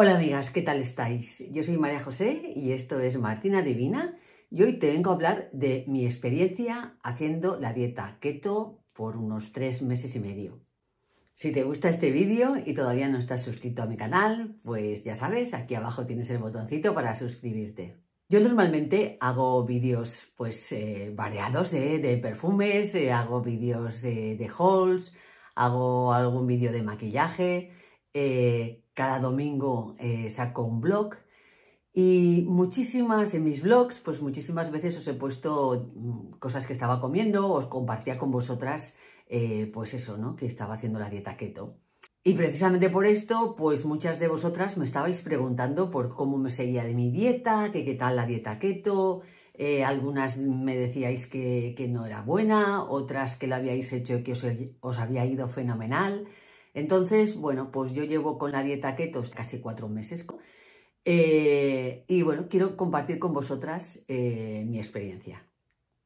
Hola amigas, ¿qué tal estáis? Yo soy María José y esto es Martina Divina y hoy te vengo a hablar de mi experiencia haciendo la dieta keto por unos tres meses y medio. Si te gusta este vídeo y todavía no estás suscrito a mi canal, pues ya sabes, aquí abajo tienes el botoncito para suscribirte. Yo normalmente hago vídeos pues eh, variados eh, de perfumes, eh, hago vídeos de hauls, hago algún vídeo de maquillaje, cada domingo saco un blog y muchísimas, en mis blogs, pues muchísimas veces os he puesto mm, cosas que estaba comiendo, os compartía con vosotras, pues eso, ¿no? Que estaba haciendo la dieta keto. Y precisamente por esto, pues muchas de vosotras me estabais preguntando por cómo me seguía de mi dieta, que qué tal la dieta keto, eh, algunas me decíais que, no era buena, otras que la habíais hecho y que os, había ido fenomenal. Entonces, bueno, pues yo llevo con la dieta keto casi cuatro meses. Eh, y bueno, quiero compartir con vosotras eh, mi experiencia.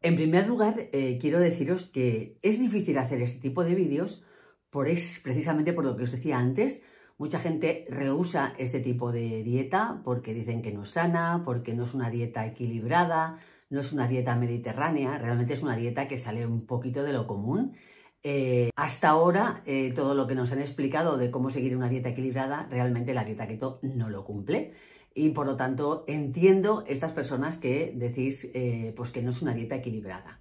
En primer lugar, quiero deciros que es difícil hacer este tipo de vídeos por es, precisamente por lo que os decía antes, mucha gente rehúsa este tipo de dieta porque dicen que no es sana, porque no es una dieta equilibrada, no es una dieta mediterránea, realmente es una dieta que sale un poquito de lo común. Eh, hasta ahora, eh, todo lo que nos han explicado de cómo seguir una dieta equilibrada, realmente la dieta keto no lo cumple. Y por lo tanto, entiendo estas personas que decís eh, pues que no es una dieta equilibrada.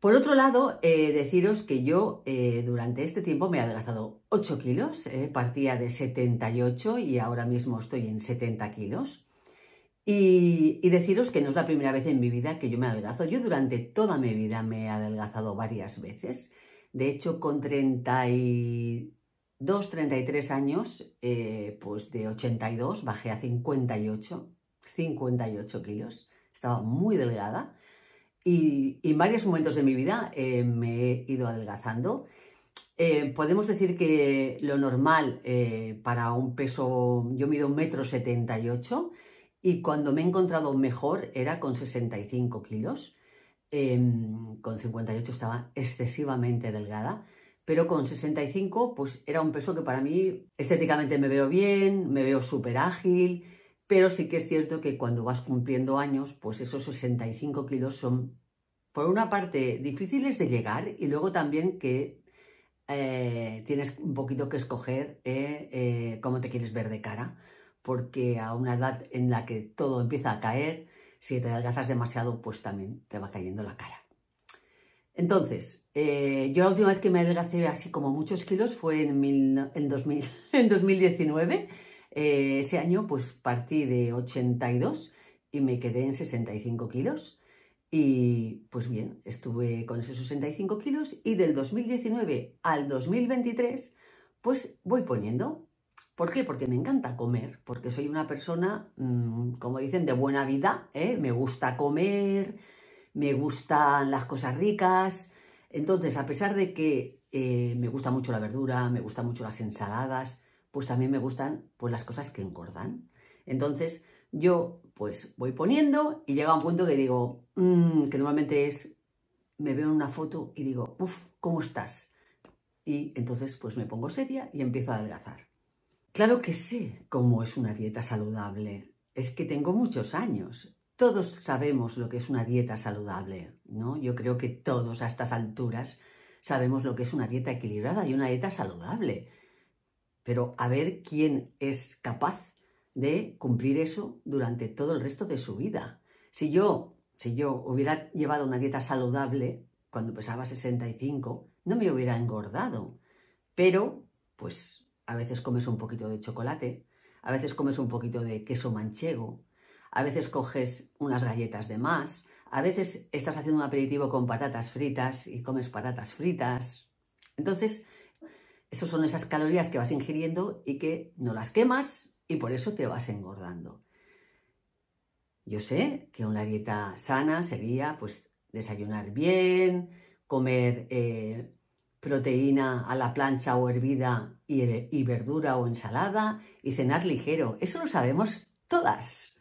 Por otro lado, deciros que yo durante este tiempo me he adelgazado 8 kilos, partía de 78 y ahora mismo estoy en 70 kilos. Y, deciros que no es la primera vez en mi vida que yo me adelgazo. Yo durante toda mi vida me he adelgazado varias veces. De hecho, con 32, 33 años, pues de 82 bajé a 58, 58 kilos. Estaba muy delgada. Y, en varios momentos de mi vida eh, me he ido adelgazando. Eh, podemos decir que lo normal eh, para un peso, yo mido un metro setenta y cuando me he encontrado mejor era con 65 kilos. Em, con 58 estaba excesivamente delgada, pero con 65 pues era un peso que para mí estéticamente me veo bien, me veo súper ágil, pero sí que es cierto que cuando vas cumpliendo años, pues esos 65 kilos son, por una parte, difíciles de llegar y luego también que eh, tienes un poquito que escoger eh, eh, cómo te quieres ver de cara, porque a una edad en la que todo empieza a caer, si te adelgazas demasiado, pues también te va cayendo la cara. Entonces, yo la última vez que me adelgacé así como muchos kilos fue en, en 2019 eh, ese año pues partí de 82 y me quedé en 65 kilos. Y pues bien, estuve con esos 65 kilos y del 2019 al 2023 pues voy poniendo. ¿Por qué? Porque me encanta comer, porque soy una persona, mm, como dicen, de buena vida, ¿eh? me gusta comer, me gustan las cosas ricas. Entonces, a pesar de que eh, me gusta mucho la verdura, me gustan mucho las ensaladas, pues también me gustan pues las cosas que engordan. Entonces yo pues voy poniendo y llega un punto que digo, mm", que normalmente es, me veo en una foto y digo, uff, ¿cómo estás? Y entonces pues me pongo seria y empiezo a adelgazar. Claro que sé cómo es una dieta saludable. Es que tengo muchos años. Todos sabemos lo que es una dieta saludable, ¿no? Yo creo que todos a estas alturas sabemos lo que es una dieta equilibrada y una dieta saludable pero a ver quién es capaz de cumplir eso durante todo el resto de su vida. Si yo, si yo hubiera llevado una dieta saludable cuando pesaba 65, no me hubiera engordado. Pero, pues, a veces comes un poquito de chocolate, a veces comes un poquito de queso manchego, a veces coges unas galletas de más, a veces estás haciendo un aperitivo con patatas fritas y comes patatas fritas. Entonces, esas son esas calorías que vas ingiriendo y que no las quemas y por eso te vas engordando. Yo sé que una dieta sana sería pues desayunar bien, comer eh, proteína a la plancha o hervida y, verdura o ensalada y cenar ligero. Eso lo sabemos todas.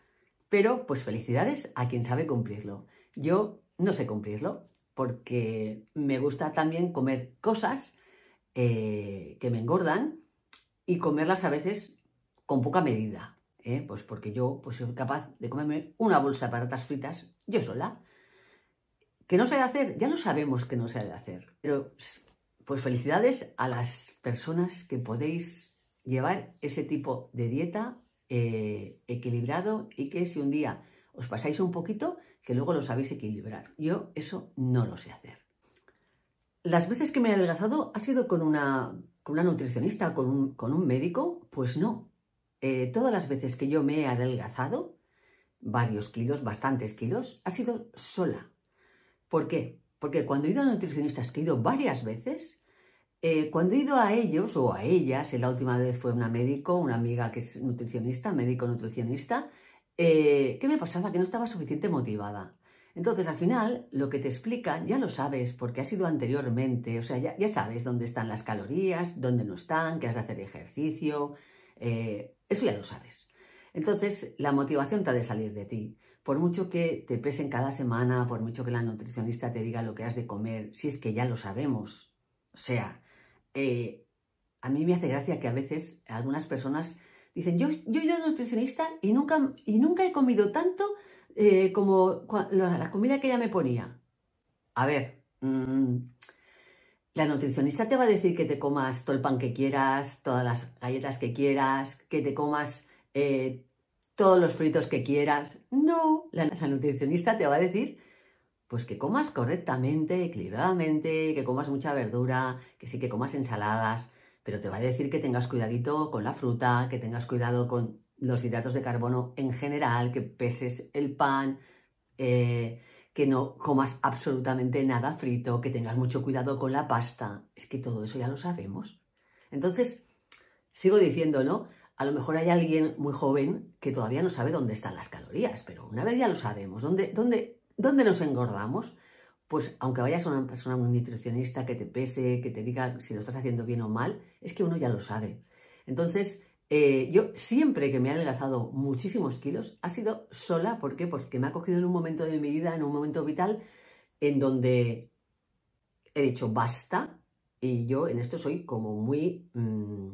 Pero pues felicidades a quien sabe cumplirlo. Yo no sé cumplirlo porque me gusta también comer cosas eh, que me engordan y comerlas a veces con poca medida, ¿eh? pues porque yo pues, soy capaz de comerme una bolsa de patatas fritas yo sola. ¿Que no se de hacer? Ya lo sabemos que no se de hacer, pero pues felicidades a las personas que podéis llevar ese tipo de dieta eh, equilibrado y que si un día os pasáis un poquito, que luego lo sabéis equilibrar. Yo eso no lo sé hacer. Las veces que me he adelgazado ha sido con una, con una nutricionista, con un, con un médico, pues no. Eh, todas las veces que yo me he adelgazado, varios kilos, bastantes kilos, ha sido sola. ¿Por qué? Porque cuando he ido a nutricionistas, que he ido varias veces, eh, cuando he ido a ellos o a ellas, la última vez fue una médico, una amiga que es nutricionista, médico nutricionista, eh, ¿qué me pasaba? Que no estaba suficiente motivada. Entonces, al final, lo que te explican ya lo sabes porque ha sido anteriormente, o sea, ya, sabes dónde están las calorías, dónde no están, que has de hacer ejercicio, eh, eso ya lo sabes. Entonces, la motivación te ha de salir de ti. Por mucho que te pesen cada semana, por mucho que la nutricionista te diga lo que has de comer, si es que ya lo sabemos. O sea, eh, a mí me hace gracia que a veces algunas personas dicen, yo, yo he ido a nutricionista y nunca, y nunca he comido tanto eh, como la, comida que ella me ponía. A ver, mm, la nutricionista te va a decir que te comas todo el pan que quieras, todas las galletas que quieras, que te comas eh, todos los fritos que quieras. No, la nutricionista te va a decir pues que comas correctamente, equilibradamente, que comas mucha verdura, que sí que comas ensaladas, pero te va a decir que tengas cuidadito con la fruta, que tengas cuidado con los hidratos de carbono en general, que peses el pan, eh, que no comas absolutamente nada frito, que tengas mucho cuidado con la pasta. Es que todo eso ya lo sabemos. Entonces, sigo diciendo, ¿no? A lo mejor hay alguien muy joven que todavía no sabe dónde están las calorías, pero una vez ya lo sabemos, ¿dónde, dónde ¿Dónde nos engordamos? Pues aunque vayas a una persona, un nutricionista que te pese, que te diga si lo estás haciendo bien o mal, es que uno ya lo sabe. Entonces, eh, yo siempre que me he adelgazado muchísimos kilos, ha sido sola. ¿Por qué? Porque me ha cogido en un momento de mi vida, en un momento vital, en donde he dicho basta. Y yo en esto soy como muy mm,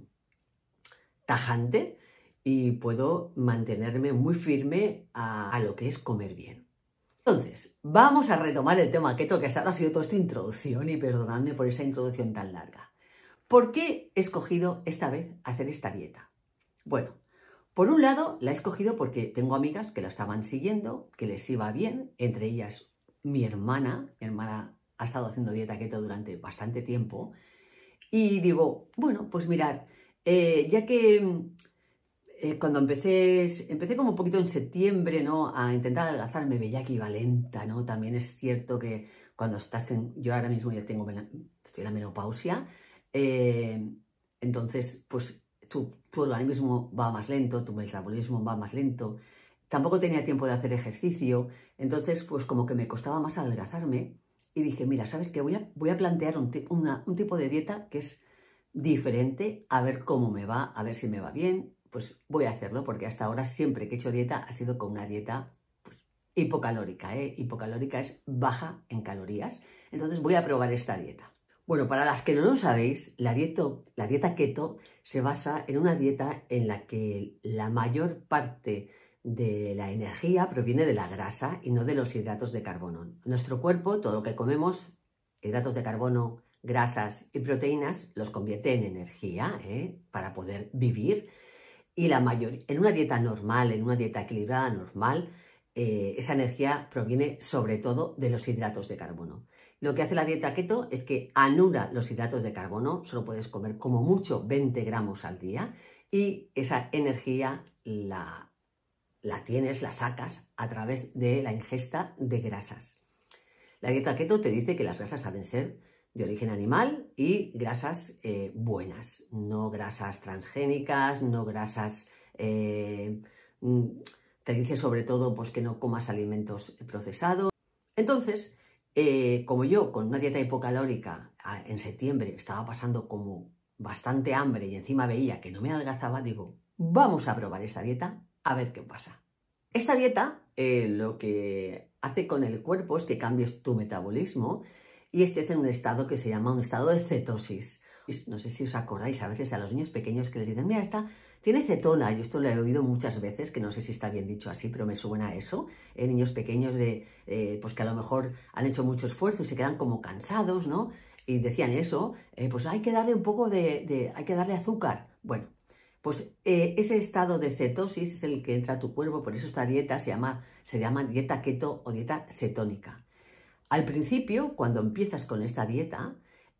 y puedo mantenerme muy firme a lo que es comer bien. Entonces, vamos a retomar el tema keto, que ahora ha sido toda esta introducción y perdonadme por esa introducción tan larga. ¿Por qué he escogido esta vez hacer esta dieta? Bueno, por un lado la he escogido porque tengo amigas que la estaban siguiendo, que les iba bien, entre ellas mi hermana, mi hermana ha estado haciendo dieta keto durante bastante tiempo, y digo, bueno, pues mirad, eh, ya que eh, cuando empecé, empecé como un poquito en septiembre, ¿no? A intentar adelgazar, me veía que iba lenta, ¿no? También es cierto que cuando estás en... Yo ahora mismo ya tengo... Estoy en la menopausia. Eh, entonces, pues tu, tu organismo va más lento, tu metabolismo va más lento. Tampoco tenía tiempo de hacer ejercicio. Entonces, pues como que me costaba más adelgazarme. Y dije, mira, ¿sabes qué? Voy a, voy a plantear un, un tipo de dieta que es diferente, a ver cómo me va, a ver si me va bien, pues voy a hacerlo porque hasta ahora siempre que he hecho dieta ha sido con una dieta pues, hipocalórica. ¿eh? Hipocalórica es baja en calorías. Entonces voy a probar esta dieta. Bueno, para las que no lo sabéis, la dieta, la dieta keto se basa en una dieta en la que la mayor parte de la energía proviene de la grasa y no de los hidratos de carbono. Nuestro cuerpo, todo lo que comemos, hidratos de carbono, grasas y proteínas, los convierte en energía ¿eh? para poder vivir y la mayoría, en una dieta normal, en una dieta equilibrada normal, eh, esa energía proviene sobre todo de los hidratos de carbono. Lo que hace la dieta keto es que anula los hidratos de carbono, solo puedes comer como mucho 20 gramos al día y esa energía la, la tienes, la sacas a través de la ingesta de grasas. La dieta keto te dice que las grasas deben ser de origen animal y grasas eh, buenas, no grasas transgénicas, no grasas... Eh, mm, te dice sobre todo pues, que no comas alimentos procesados. Entonces, eh, como yo con una dieta hipocalórica en septiembre estaba pasando como bastante hambre y encima veía que no me adelgazaba, digo, vamos a probar esta dieta a ver qué pasa. Esta dieta lo que hace con el cuerpo es que cambies tu metabolismo y este es en un estado que se llama un estado de cetosis. No sé si os acordáis a veces a los niños pequeños que les dicen, mira, está, Tiene cetona, yo esto lo he oído muchas veces, que no sé si está bien dicho así, pero me suena a eso. En niños pequeños de, eh, pues que a lo mejor han hecho mucho esfuerzo y se quedan como cansados, ¿no? Y decían eso, eh, pues hay que darle un poco de, hay que darle azúcar. Bueno, pues eh, ese estado de cetosis es el que entra a tu cuerpo, por eso esta dieta se llama, se llama dieta keto o dieta cetónica. Al principio, cuando empiezas con esta dieta,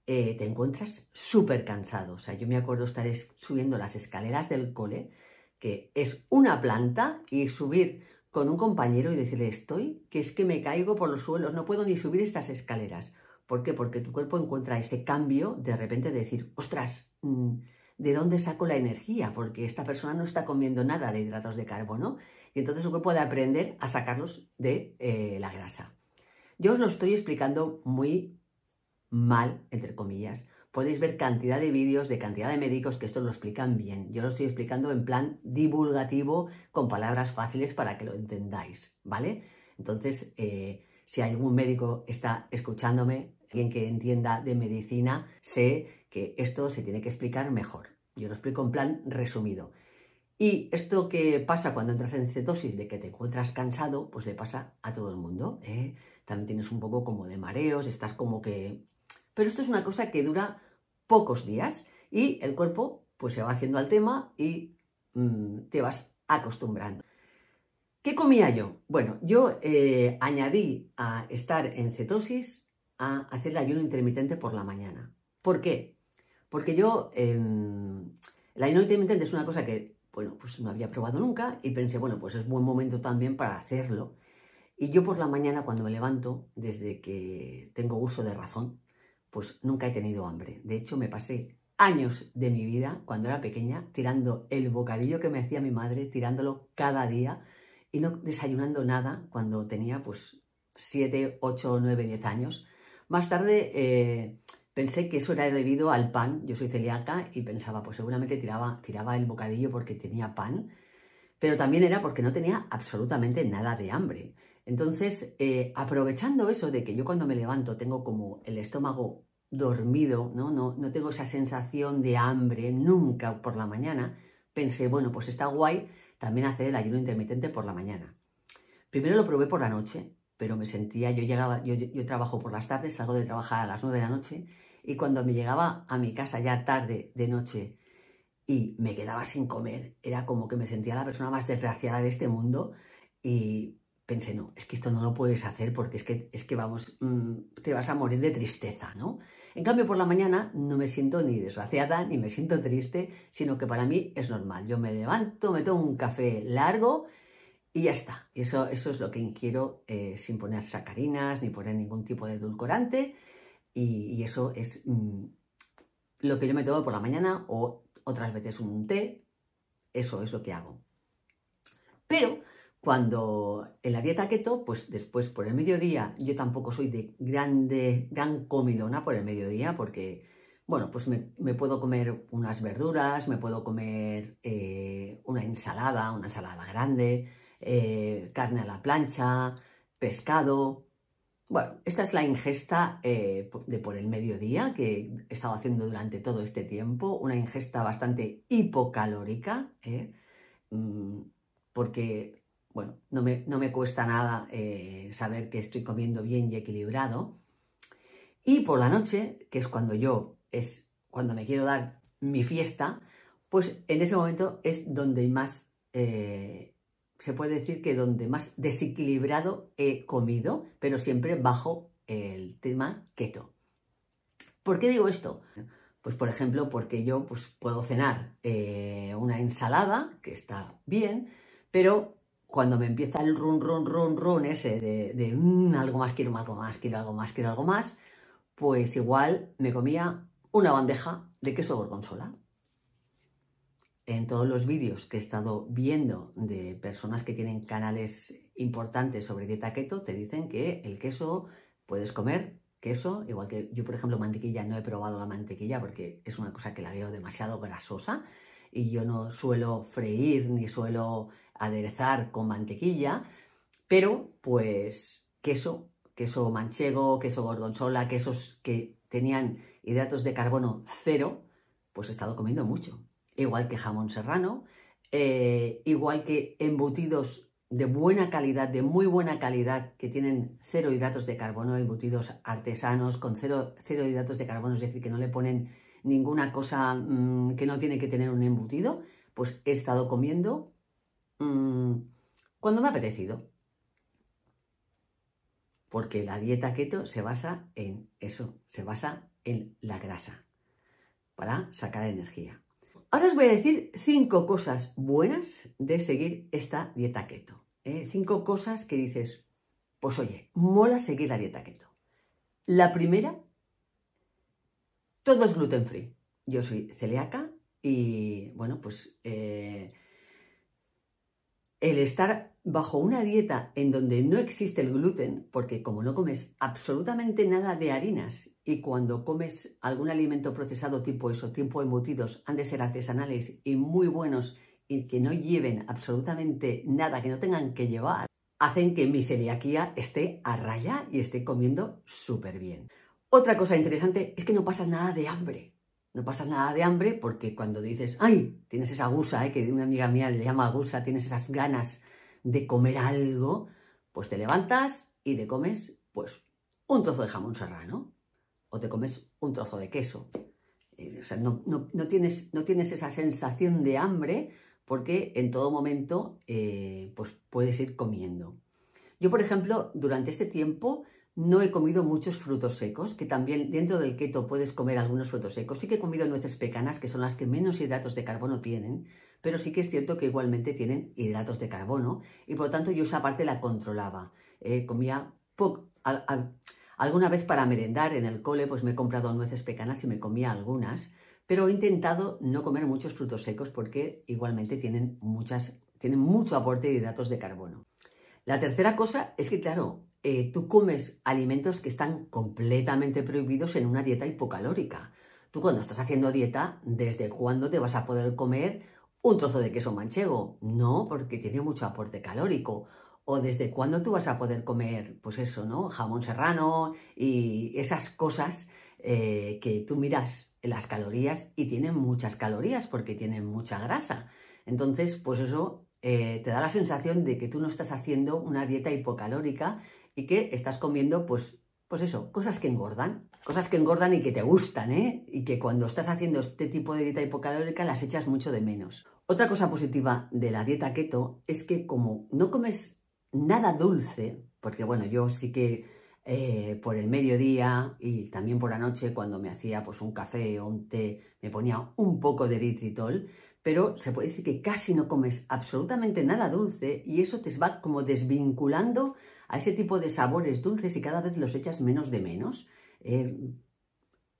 eh, te encuentras súper cansado. O sea, yo me acuerdo estar subiendo las escaleras del cole, que es una planta, y subir con un compañero y decirle, estoy, que es que me caigo por los suelos, no puedo ni subir estas escaleras. ¿Por qué? Porque tu cuerpo encuentra ese cambio de repente de decir, ostras, mm, ¿de dónde saco la energía? Porque esta persona no está comiendo nada de hidratos de carbono y entonces tu cuerpo puede aprender a sacarlos de eh, la grasa. Yo os lo estoy explicando muy mal, entre comillas. Podéis ver cantidad de vídeos de cantidad de médicos que esto lo explican bien. Yo lo estoy explicando en plan divulgativo, con palabras fáciles para que lo entendáis, ¿vale? Entonces, eh, si algún médico está escuchándome, alguien que entienda de medicina, sé que esto se tiene que explicar mejor. Yo lo explico en plan resumido. Y esto que pasa cuando entras en cetosis, de que te encuentras cansado, pues le pasa a todo el mundo. ¿eh? También tienes un poco como de mareos, estás como que pero esto es una cosa que dura pocos días y el cuerpo pues se va haciendo al tema y mm, te vas acostumbrando. ¿Qué comía yo? Bueno, yo eh, añadí a estar en cetosis a hacer el ayuno intermitente por la mañana. ¿Por qué? Porque yo, em, el ayuno intermitente es una cosa que, bueno, pues no había probado nunca y pensé, bueno, pues es buen momento también para hacerlo. Y yo por la mañana cuando me levanto, desde que tengo uso de razón, pues nunca he tenido hambre. De hecho, me pasé años de mi vida, cuando era pequeña, tirando el bocadillo que me hacía mi madre, tirándolo cada día y no desayunando nada cuando tenía pues 7, 8, 9, 10 años. Más tarde eh, pensé que eso era debido al pan, yo soy celíaca y pensaba pues seguramente tiraba, tiraba el bocadillo porque tenía pan, pero también era porque no tenía absolutamente nada de hambre. Entonces, eh, aprovechando eso de que yo cuando me levanto tengo como el estómago dormido, ¿no? ¿no? No tengo esa sensación de hambre nunca por la mañana, pensé, bueno, pues está guay también hacer el ayuno intermitente por la mañana. Primero lo probé por la noche, pero me sentía, yo llegaba, yo, yo trabajo por las tardes, salgo de trabajar a las 9 de la noche, y cuando me llegaba a mi casa ya tarde de noche y me quedaba sin comer, era como que me sentía la persona más desgraciada de este mundo y pensé, no, es que esto no lo puedes hacer porque es que, es que vamos, mm, te vas a morir de tristeza, ¿no? En cambio, por la mañana no me siento ni desgraciada ni me siento triste, sino que para mí es normal. Yo me levanto, me tomo un café largo y ya está. Eso, eso es lo que quiero eh, sin poner sacarinas ni poner ningún tipo de edulcorante. Y, eso es mm, lo que yo me tomo por la mañana o otras veces un té. Eso es lo que hago. Pero cuando en la dieta keto, pues después por el mediodía, yo tampoco soy de grande, gran comilona por el mediodía, porque, bueno, pues me, puedo comer unas verduras, me puedo comer eh, una ensalada, una ensalada grande, eh, carne a la plancha, pescado. Bueno, esta es la ingesta eh, de por el mediodía que he estado haciendo durante todo este tiempo, una ingesta bastante hipocalórica, mm, porque bueno, no me, cuesta nada eh, saber que estoy comiendo bien y equilibrado. Y por la noche, que es cuando yo, es cuando me quiero dar mi fiesta, pues en ese momento es donde más, eh, se puede decir que donde más desequilibrado he comido, pero siempre bajo el tema keto. ¿Por qué digo esto? Pues por ejemplo, porque yo pues, puedo cenar eh, una ensalada, que está bien, pero cuando me empieza el run, run, run, run ese de, mm, algo más, quiero algo más, quiero algo más, quiero algo más, pues igual me comía una bandeja de queso gorgonzola. En todos los vídeos que he estado viendo de personas que tienen canales importantes sobre dieta keto, te dicen que el queso puedes comer queso, igual que yo, por ejemplo, mantequilla, no he probado la mantequilla porque es una cosa que la veo demasiado grasosa y yo no suelo freír ni suelo aderezar con mantequilla, pero pues queso, queso manchego, queso gorgonzola, quesos que tenían hidratos de carbono cero, pues he estado comiendo mucho. igual que jamón serrano, eh, igual que embutidos de buena calidad, de muy buena calidad, que tienen cero hidratos de carbono, embutidos artesanos con cero, cero hidratos de carbono, es decir, que no le ponen ninguna cosa mm, que no tiene que tener un embutido, pues he estado comiendo mm, cuando me ha apetecido. Porque la dieta keto se basa en eso, se basa en la grasa, para sacar energía. Ahora os voy a decir cinco cosas buenas de seguir esta dieta keto. ¿eh? Cinco cosas que dices, pues oye, mola seguir la dieta keto. La primera, todo es gluten free. Yo soy celíaca y, bueno, pues eh, el estar bajo una dieta en donde no existe el gluten, porque como no comes absolutamente nada de harinas y cuando comes algún alimento procesado tipo eso, tipo embutidos, han de ser artesanales y muy buenos y que no lleven absolutamente nada que no tengan que llevar, hacen que mi celiaquía esté a raya y esté comiendo súper bien. Otra cosa interesante es que no pasas nada de hambre. No pasas nada de hambre porque cuando dices, ay, tienes esa gusa, ¿eh? que una amiga mía le llama gusa, tienes esas ganas de comer algo, pues te levantas y te comes, pues, un trozo de jamón serrano o te comes un trozo de queso. Eh, o sea, no, tienes, no, tienes, esa sensación de hambre porque en todo momento eh, pues puedes ir comiendo. Yo, por ejemplo, durante este tiempo no he comido muchos frutos secos, que también dentro del keto puedes comer algunos frutos secos. Sí que he comido nueces pecanas, que son las que menos hidratos de carbono tienen, pero sí que es cierto que igualmente tienen hidratos de carbono y por lo tanto yo esa parte la controlaba. Eh, comía alguna vez para merendar en el cole, pues me he comprado nueces pecanas y me comía algunas, pero he intentado no comer muchos frutos secos porque igualmente tienen, muchas, tienen mucho aporte de hidratos de carbono. La tercera cosa es que, claro, eh, tú comes alimentos que están completamente prohibidos en una dieta hipocalórica. Tú cuando estás haciendo dieta, ¿desde cuándo te vas a poder comer un trozo de queso manchego? No, porque tiene mucho aporte calórico. O desde cuándo tú vas a poder comer, pues eso, ¿no? Jamón serrano y esas cosas eh, que tú miras las calorías y tienen muchas calorías porque tienen mucha grasa. Entonces, pues eso eh, te da la sensación de que tú no estás haciendo una dieta hipocalórica y que estás comiendo, pues, pues eso, cosas que engordan, cosas que engordan y que te gustan, ¿eh? Y que cuando estás haciendo este tipo de dieta hipocalórica las echas mucho de menos. Otra cosa positiva de la dieta keto es que como no comes nada dulce, porque bueno, yo sí que eh, por el mediodía y también por la noche cuando me hacía pues un café o un té me ponía un poco de eritritol, pero se puede decir que casi no comes absolutamente nada dulce y eso te va como desvinculando a ese tipo de sabores dulces y cada vez los echas menos de menos. Eh,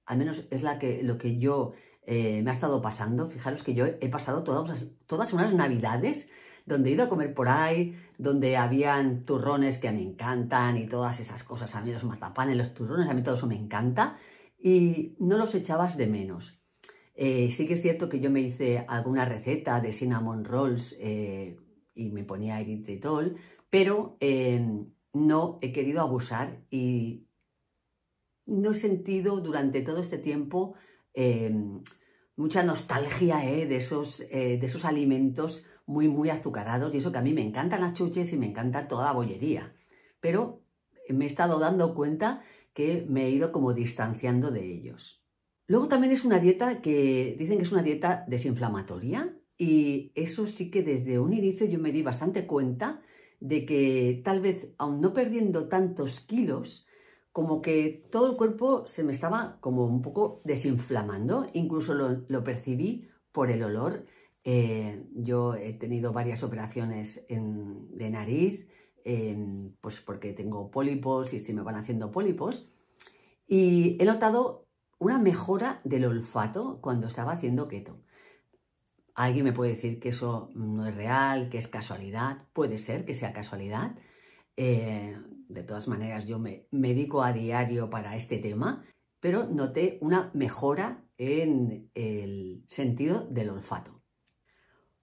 al menos es la que, lo que yo eh, me ha estado pasando. Fijaros que yo he pasado todas, todas unas navidades donde he ido a comer por ahí, donde habían turrones que me encantan y todas esas cosas. A mí los mazapanes, los turrones, a mí todo eso me encanta y no los echabas de menos. Eh, sí que es cierto que yo me hice alguna receta de cinnamon rolls y me ponía eritritol, pero no he querido abusar y no he sentido durante todo este tiempo em, mucha nostalgia eh, de, esos, de esos alimentos muy, muy azucarados y eso que a mí me encantan las chuches y me encanta toda la bollería. Pero me he estado dando cuenta que me he ido como distanciando de ellos. Luego también es una dieta que dicen que es una dieta desinflamatoria y eso sí que desde un inicio yo me di bastante cuenta de que tal vez, aun no perdiendo tantos kilos, como que todo el cuerpo se me estaba como un poco desinflamando, incluso lo, percibí por el olor. Eh, yo he tenido varias operaciones de nariz, pues porque tengo pólipos y se me van haciendo pólipos, y he notado una mejora del olfato cuando estaba haciendo keto. Alguien me puede decir que eso no es real, que es casualidad. Puede ser que sea casualidad. Eh, de todas maneras, yo me medico a diario para este tema, pero noté una mejora en el sentido del olfato.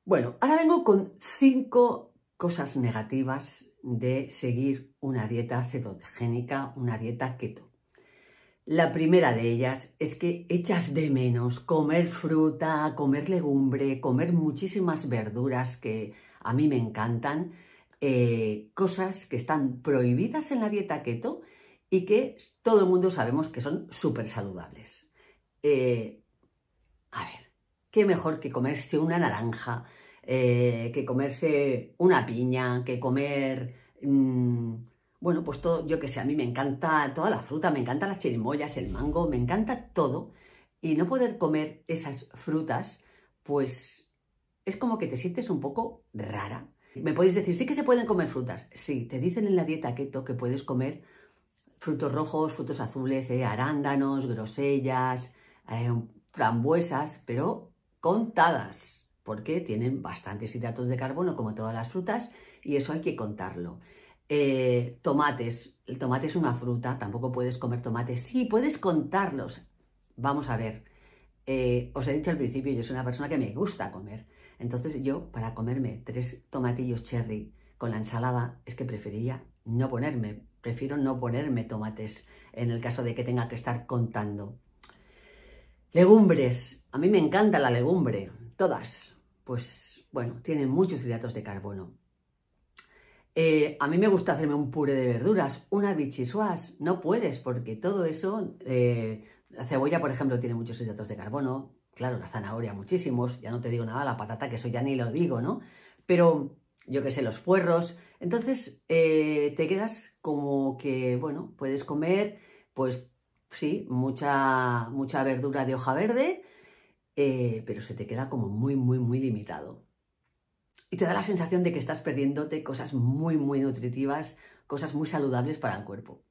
Bueno, ahora vengo con cinco cosas negativas de seguir una dieta cetogénica, una dieta keto. La primera de ellas es que echas de menos comer fruta, comer legumbre, comer muchísimas verduras que a mí me encantan, eh, cosas que están prohibidas en la dieta keto y que todo el mundo sabemos que son súper saludables. Eh, a ver, qué mejor que comerse una naranja, eh, que comerse una piña, que comer... Mm, bueno, pues todo, yo que sé, a mí me encanta toda la fruta, me encantan las chirimoyas, el mango, me encanta todo. Y no poder comer esas frutas, pues es como que te sientes un poco rara. Me podéis decir, sí que se pueden comer frutas. Sí, te dicen en la dieta keto que puedes comer frutos rojos, frutos azules, eh, arándanos, grosellas, eh, frambuesas, pero contadas, porque tienen bastantes hidratos de carbono, como todas las frutas, y eso hay que contarlo. Eh, tomates. El tomate es una fruta, tampoco puedes comer tomates. Sí, puedes contarlos. Vamos a ver. Eh, os he dicho al principio, yo soy una persona que me gusta comer. Entonces yo, para comerme tres tomatillos cherry con la ensalada, es que preferiría no ponerme. Prefiero no ponerme tomates en el caso de que tenga que estar contando. Legumbres. A mí me encanta la legumbre. Todas. Pues bueno, tienen muchos hidratos de carbono. Eh, a mí me gusta hacerme un puré de verduras, una bichisuas. No puedes porque todo eso, eh, la cebolla, por ejemplo, tiene muchos hidratos de carbono. Claro, la zanahoria muchísimos. Ya no te digo nada, la patata, que eso ya ni lo digo, ¿no? Pero yo qué sé, los puerros. Entonces eh, te quedas como que, bueno, puedes comer, pues sí, mucha, mucha verdura de hoja verde, pero se te queda como muy, muy, muy limitado y te da la sensación de que estás perdiéndote cosas muy, muy nutritivas, cosas muy saludables para el cuerpo.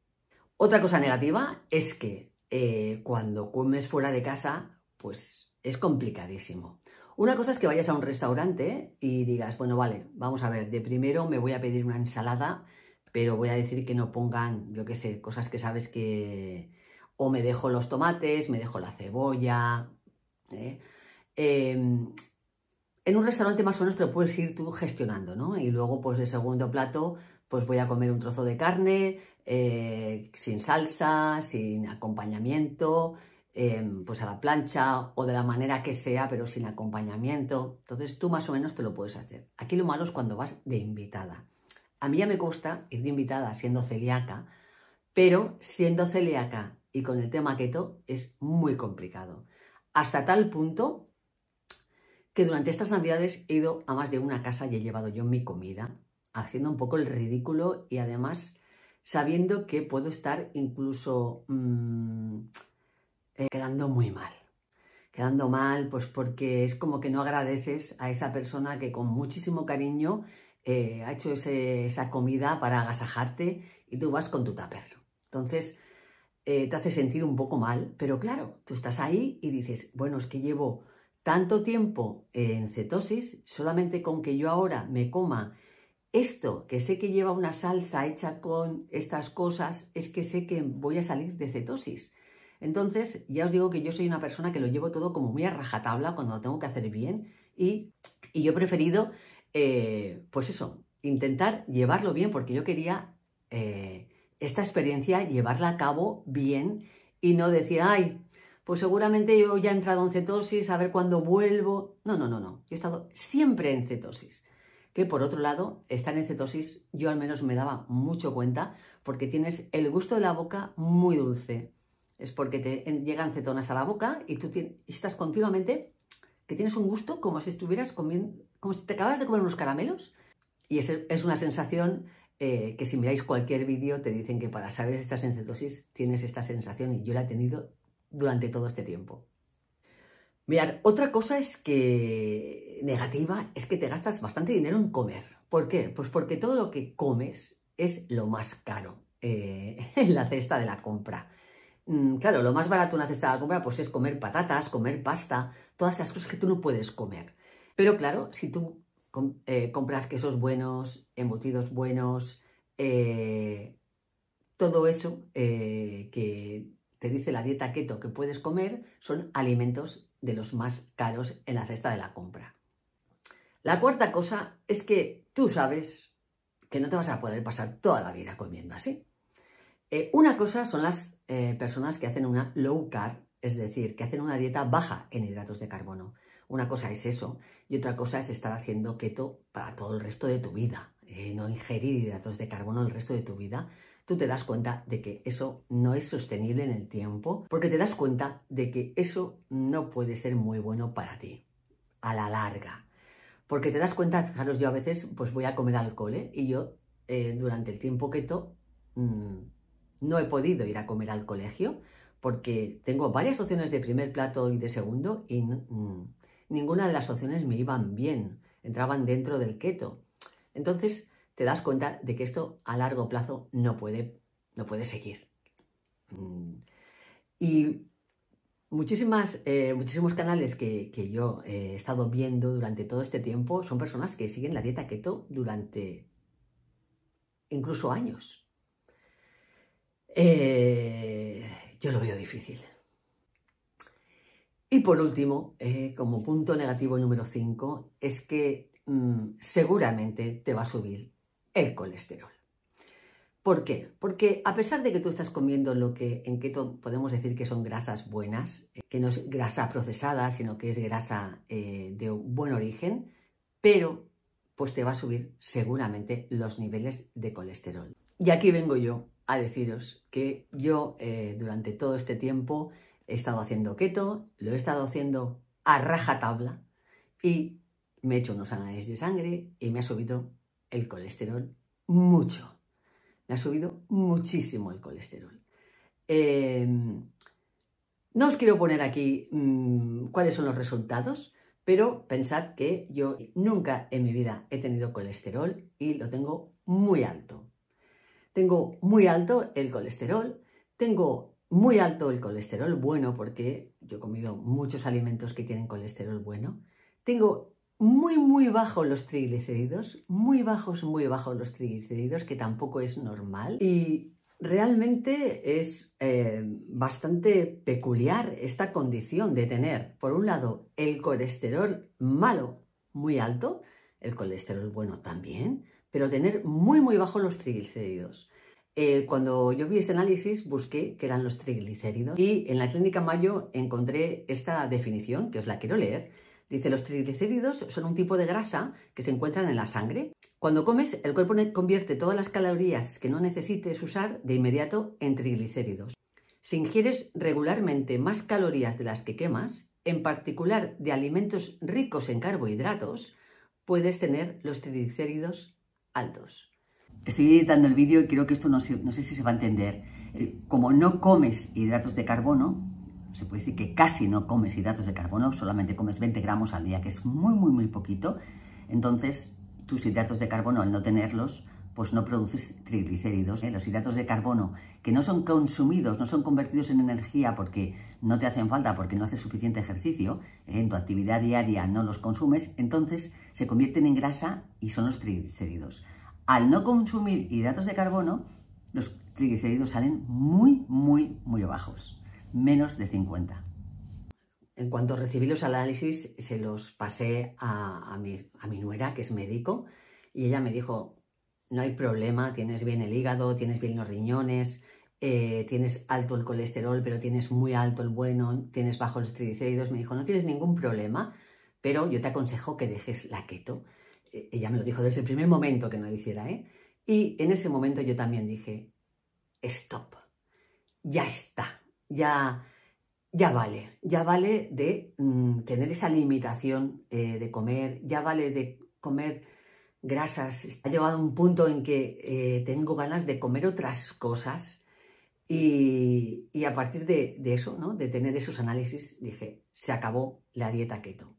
Otra cosa negativa es que eh, cuando comes fuera de casa, pues es complicadísimo. Una cosa es que vayas a un restaurante y digas, bueno, vale, vamos a ver, de primero me voy a pedir una ensalada, pero voy a decir que no pongan, yo qué sé, cosas que sabes que... O me dejo los tomates, me dejo la cebolla. ¿eh? Em, en un restaurante más o menos te lo puedes ir tú gestionando, ¿no? Y luego, pues de segundo plato, pues voy a comer un trozo de carne eh, sin salsa, sin acompañamiento, em, pues a la plancha o de la manera que sea, pero sin acompañamiento. Entonces tú más o menos te lo puedes hacer. Aquí lo malo es cuando vas de invitada. A mí ya me gusta ir de invitada siendo celíaca, pero siendo celíaca y con el tema keto es muy complicado. Hasta tal punto que durante estas navidades he ido a más de una casa y he llevado yo mi comida, haciendo un poco el ridículo y además sabiendo que puedo estar incluso mm, eh, quedando muy mal. Quedando mal, pues porque es como que no agradeces a esa persona que con muchísimo cariño eh, ha hecho esa comida para agasajarte y tú vas con tu tupper. Entonces, eh, te hace sentir un poco mal, pero claro, tú estás ahí y dices, bueno, es que llevo tanto tiempo en cetosis, solamente con que yo ahora me coma esto, que sé que lleva una salsa hecha con estas cosas, es que sé que voy a salir de cetosis. Entonces, ya os digo que yo soy una persona que lo llevo todo como muy a rajatabla cuando lo tengo que hacer bien y, yo he preferido, eh, pues eso, intentar llevarlo bien porque yo quería eh, esta experiencia llevarla a cabo bien y no decir, ay, pues seguramente yo ya he entrado en cetosis, a ver cuándo vuelvo. No, no, no, no. Yo he estado siempre en cetosis. Que por otro lado, estar en cetosis, yo al menos me daba mucho cuenta, porque tienes el gusto de la boca muy dulce. Es porque te llegan cetonas a la boca y tú estás continuamente, que tienes un gusto como si estuvieras comiendo, como si te acabas de comer unos caramelos. Y es, una sensación eh, que si miráis cualquier vídeo te dicen que para saber si estás en cetosis tienes esta sensación y yo la he tenido durante todo este tiempo. Mirad, otra cosa es que negativa es que te gastas bastante dinero en comer. ¿Por qué? Pues porque todo lo que comes es lo más caro eh, en la cesta de la compra. Mm, claro, lo más barato en la cesta de la compra pues es comer patatas, comer pasta, todas esas cosas que tú no puedes comer. Pero claro, si tú eh, compras quesos buenos, embutidos buenos, eh, todo eso que te dice la dieta keto que puedes comer son alimentos de los más caros en la cesta de la compra. La cuarta cosa es que tú sabes que no te vas a poder pasar toda la vida comiendo así. Eh, una cosa son las eh, personas que hacen una low carb, es decir, que hacen una dieta baja en hidratos de carbono. Una cosa es eso y otra cosa es estar haciendo keto para todo el resto de tu vida, eh, no ingerir hidratos de carbono el resto de tu vida. Tú te das cuenta de que eso no es sostenible en el tiempo porque te das cuenta de que eso no puede ser muy bueno para ti a la larga. Porque te das cuenta, fijaros, yo a veces pues voy a comer alcohol ¿eh? y yo eh, durante el tiempo keto mmm, no he podido ir a comer al colegio porque tengo varias opciones de primer plato y de segundo y mmm, ninguna de las opciones me iban bien, entraban dentro del keto. Entonces te das cuenta de que esto a largo plazo no puede, no puede seguir. Mm. Y muchísimas, eh, muchísimos canales que, que yo he estado viendo durante todo este tiempo son personas que siguen la dieta keto durante incluso años. Eh, yo lo veo difícil. Y por último, eh, como punto negativo número 5, es que mmm, seguramente te va a subir el colesterol. ¿Por qué? Porque a pesar de que tú estás comiendo lo que en keto podemos decir que son grasas buenas, eh, que no es grasa procesada, sino que es grasa eh, de buen origen, pero pues te va a subir seguramente los niveles de colesterol. Y aquí vengo yo a deciros que yo eh, durante todo este tiempo he estado haciendo keto, lo he estado haciendo a rajatabla y me he hecho unos análisis de sangre y me ha subido el colesterol mucho. Me ha subido muchísimo el colesterol. Eh, no os quiero poner aquí mmm, cuáles son los resultados, pero pensad que yo nunca en mi vida he tenido colesterol y lo tengo muy alto. Tengo muy alto el colesterol, tengo muy alto el colesterol bueno, porque yo he comido muchos alimentos que tienen colesterol bueno. Tengo muy, muy bajos los triglicéridos, muy bajos, muy bajos los triglicéridos, que tampoco es normal. Y realmente es eh, bastante peculiar esta condición de tener, por un lado, el colesterol malo muy alto, el colesterol bueno también, pero tener muy, muy bajos los triglicéridos. Eh, cuando yo vi ese análisis busqué qué eran los triglicéridos y en la clínica Mayo encontré esta definición, que os la quiero leer. Dice, los triglicéridos son un tipo de grasa que se encuentran en la sangre. Cuando comes, el cuerpo convierte todas las calorías que no necesites usar de inmediato en triglicéridos. Si ingieres regularmente más calorías de las que quemas, en particular de alimentos ricos en carbohidratos, puedes tener los triglicéridos altos. Estoy editando el vídeo y creo que esto no, sé, no sé si se va a entender. Como no comes hidratos de carbono, se puede decir que casi no comes hidratos de carbono, solamente comes 20 gramos al día, que es muy, muy, muy poquito. Entonces, tus hidratos de carbono, al no tenerlos, pues no produces triglicéridos. ¿eh? Los hidratos de carbono que no son consumidos, no son convertidos en energía porque no te hacen falta, porque no haces suficiente ejercicio, ¿eh? en tu actividad diaria no los consumes, entonces se convierten en grasa y son los triglicéridos al no consumir hidratos de carbono, los triglicéridos salen muy, muy, muy bajos, menos de 50. En cuanto recibí los análisis, se los pasé a, mi nuera, que es médico, y ella me dijo, no hay problema, tienes bien el hígado, tienes bien los riñones, eh, tienes alto el colesterol, pero tienes muy alto el bueno, tienes bajos los triglicéridos. Me dijo, no tienes ningún problema, pero yo te aconsejo que dejes la keto. E-, ella me lo dijo desde el primer momento que no lo hiciera, ¿eh? Y en ese momento yo también dije, stop, ya está, ya, ya vale, ya vale de mm, tener esa limitación eh, de comer, ya vale de comer grasas. Ha llegado a un punto en que eh, tengo ganas de comer otras cosas y, y a partir de, de eso, ¿no? de tener esos análisis, dije, se acabó la dieta keto.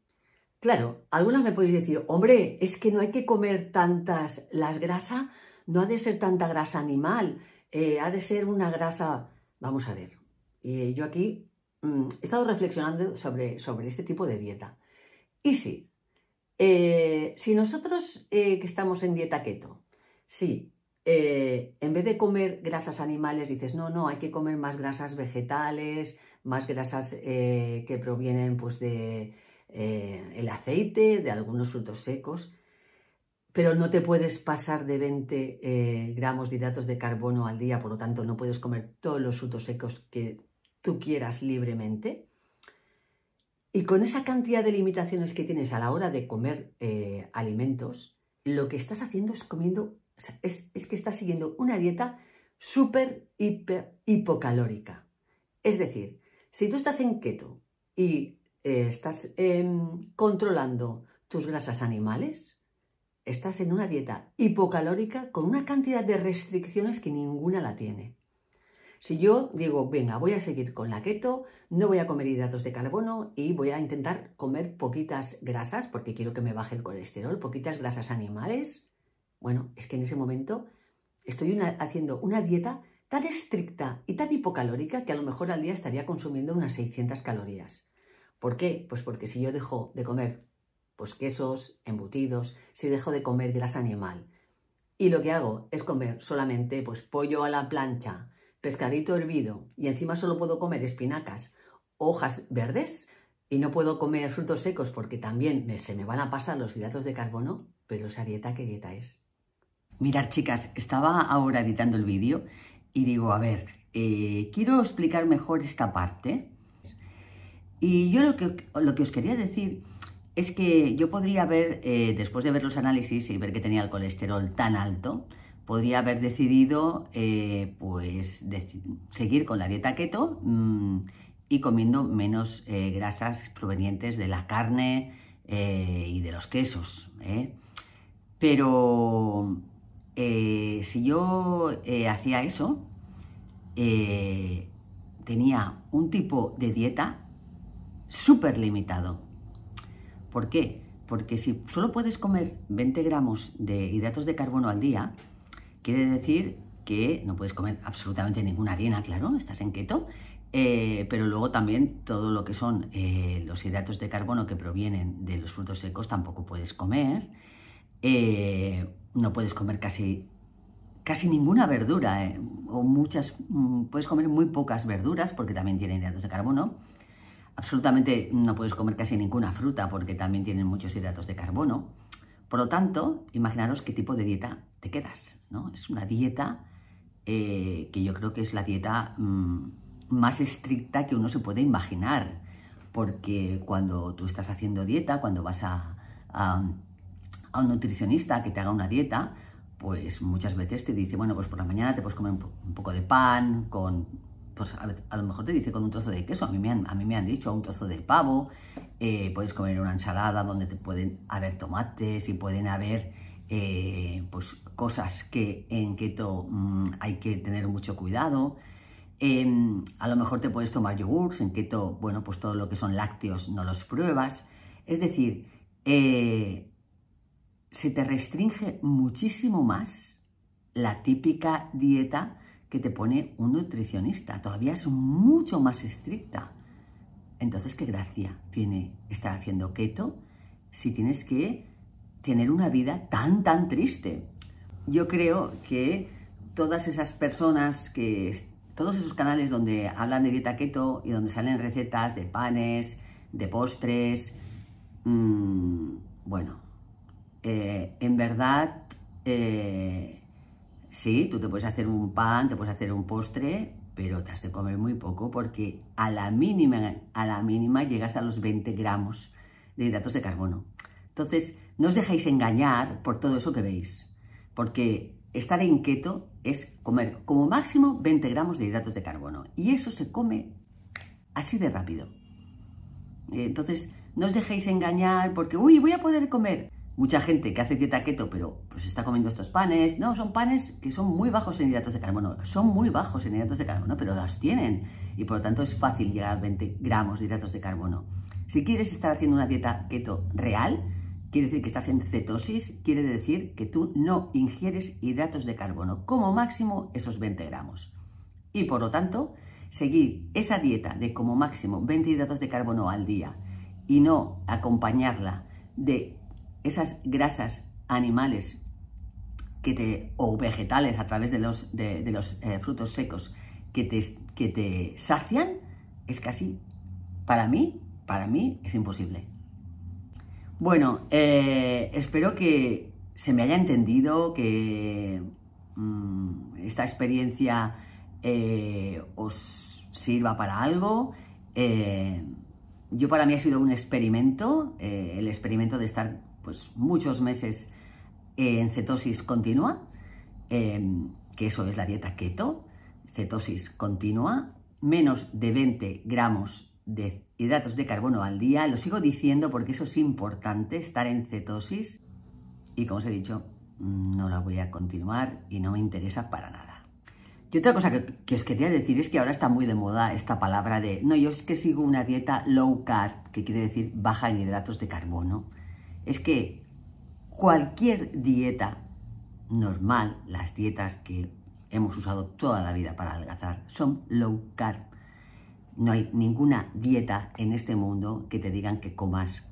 Claro, algunas me podéis decir, hombre, es que no hay que comer tantas, las grasas, no ha de ser tanta grasa animal, eh, ha de ser una grasa, vamos a ver, eh, yo aquí mmm, he estado reflexionando sobre, sobre este tipo de dieta. Y sí, eh, si nosotros eh, que estamos en dieta keto, sí, en vez de comer grasas animales dices, no, no, hay que comer más grasas vegetales, más grasas que provienen pues de el aceite, de algunos frutos secos. pero no te puedes pasar de 20 eh, gramos de hidratos de carbono al día, por lo tanto no puedes comer todos los frutos secos que tú quieras libremente. Y con esa cantidad de limitaciones que tienes a la hora de comer eh, alimentos, lo que estás haciendo es comiendo, es, que estás siguiendo una dieta súper, hipocalórica. Es decir, si tú estás en keto y eh, estás em, controlando tus grasas animales, estás en una dieta hipocalórica con una cantidad de restricciones que ninguna la tiene. Si yo digo, venga, voy a seguir con la keto, no voy a comer hidratos de carbono y voy a intentar comer poquitas grasas porque quiero que me baje el colesterol, poquitas grasas animales, bueno, es que en ese momento estoy haciendo una dieta tan estricta y tan hipocalórica que a lo mejor al día estaría consumiendo unas 600 calorías. ¿Por qué? Pues porque si yo dejo de comer pues quesos, embutidos, si dejo de comer grasa animal y lo que hago es comer solamente pues pollo a la plancha, pescadito hervido y encima solo puedo comer espinacas, hojas verdes y no puedo comer frutos secos porque también se me van a pasar los hidratos de carbono, pero esa dieta, ¿qué dieta es? Mirad chicas, estaba ahora editando el vídeo y digo, a ver, eh, quiero explicar mejor esta parte. Y yo lo que, lo que os quería decir es que yo podría haber, eh, después de ver los análisis y ver que tenía el colesterol tan alto, podría haber decidido eh, pues seguir con la dieta keto mm, y comiendo menos eh, grasas provenientes de la carne y de los quesos. Pero si yo hacía eso, tenía un tipo de dieta súper limitado ¿Por qué? Porque si solo puedes comer 20 gramos de hidratos de carbono al día, quiere decir que no puedes comer absolutamente ninguna harina, claro, estás en keto, eh, pero luego también todo lo que son eh, los hidratos de carbono que provienen de los frutos secos tampoco puedes comer. Eh, no puedes comer casi, casi ninguna verdura, o muchas, mm, puedes comer muy pocas verduras porque también tienen hidratos de carbono. Absolutamente no puedes comer casi ninguna fruta porque también tienen muchos hidratos de carbono. Por lo tanto, imaginaros qué tipo de dieta te quedas. ¿no? Es una dieta eh, que yo creo que es la dieta mm, más estricta que uno se puede imaginar. Porque cuando tú estás haciendo dieta, cuando vas a, a, un nutricionista que te haga una dieta, pues muchas veces te dice, bueno, pues por la mañana te puedes comer un poco de pan con pues a, lo mejor te dice con un trozo de queso, a mí me han, a mí me han dicho un trozo de pavo, eh, puedes comer una ensalada donde te pueden haber tomates y pueden haber eh, pues cosas que en keto mm, hay que tener mucho cuidado. Em, a lo mejor te puedes tomar yogurts, en keto, bueno, pues todo lo que son lácteos no los pruebas. Es decir, eh, se te restringe muchísimo más la típica dieta que te pone un nutricionista. Todavía es mucho más estricta. Entonces, ¿qué gracia tiene estar haciendo keto si tienes que tener una vida tan, tan triste? Yo creo que todas esas personas que, todos esos canales donde hablan de dieta keto y donde salen recetas de panes, de postres, mmm, bueno, eh, en verdad eh, Sí, tú te puedes hacer un pan, te puedes hacer un postre, pero te has de comer muy poco porque a la mínima, a la mínima llegas a los 20 gramos de hidratos de carbono. Entonces, no os dejéis engañar por todo eso que veis, porque estar en keto es comer como máximo 20 gramos de hidratos de carbono y eso se come así de rápido. Entonces, no os dejéis engañar porque, uy, voy a poder comer mucha gente que hace dieta keto, pero pues está comiendo estos panes. No, son panes que son muy bajos en hidratos de carbono. Son muy bajos en hidratos de carbono, pero las tienen. Y por lo tanto es fácil llegar a 20 gramos de hidratos de carbono. Si quieres estar haciendo una dieta keto real, quiere decir que estás en cetosis, quiere decir que tú no ingieres hidratos de carbono, como máximo esos 20 gramos. Y por lo tanto, seguir esa dieta de como máximo 20 hidratos de carbono al día y no acompañarla de esas grasas animales que te, o vegetales a través de los, de, los eh, frutos secos que te, que te sacian, es casi, para mí, para mí es imposible. Bueno, eh, espero que se me haya entendido, que mm, esta experiencia eh, os sirva para algo. Yo para mí ha sido un experimento, el experimento de estar pues, muchos meses en cetosis continua, que eso es la dieta keto, cetosis continua, menos de 20 gramos de hidratos de carbono al día. Lo sigo diciendo porque eso es importante, estar en cetosis. Y como os he dicho, no la voy a continuar y no me interesa para nada. Y otra cosa que, os quería decir es que ahora está muy de moda esta palabra de, no, yo es que sigo una dieta low carb, que quiere decir baja en hidratos de carbono. Es que cualquier dieta normal, las dietas que hemos usado toda la vida para adelgazar, son low carb. No hay ninguna dieta en este mundo que te digan que comas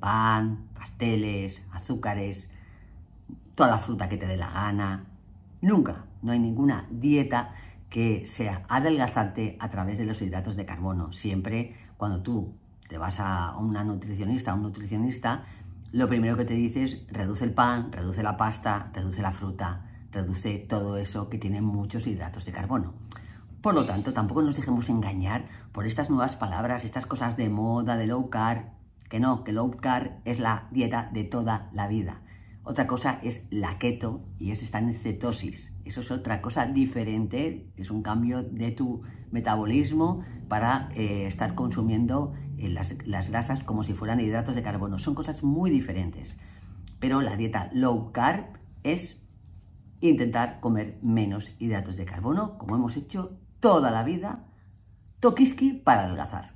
pan, pasteles, azúcares, toda la fruta que te dé la gana. Nunca, no hay ninguna dieta que sea adelgazante a través de los hidratos de carbono. Siempre cuando tú te vas a una nutricionista, un nutricionista, lo primero que te dice es reduce el pan, reduce la pasta, reduce la fruta, reduce todo eso que tiene muchos hidratos de carbono. Por lo tanto, tampoco nos dejemos engañar por estas nuevas palabras, estas cosas de moda, de low carb, que no, que low carb es la dieta de toda la vida. Otra cosa es la keto y es estar en cetosis. Eso es otra cosa diferente, es un cambio de tu metabolismo para eh, estar consumiendo eh, las, las grasas como si fueran hidratos de carbono. Son cosas muy diferentes. Pero la dieta low carb es intentar comer menos hidratos de carbono, como hemos hecho toda la vida, tokiski para adelgazar.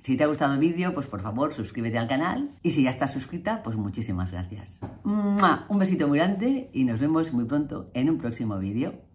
Si te ha gustado el vídeo, pues por favor suscríbete al canal y si ya estás suscrita, pues muchísimas gracias. Un besito muy grande y nos vemos muy pronto en un próximo vídeo.